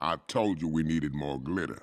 I told you we needed more glitter.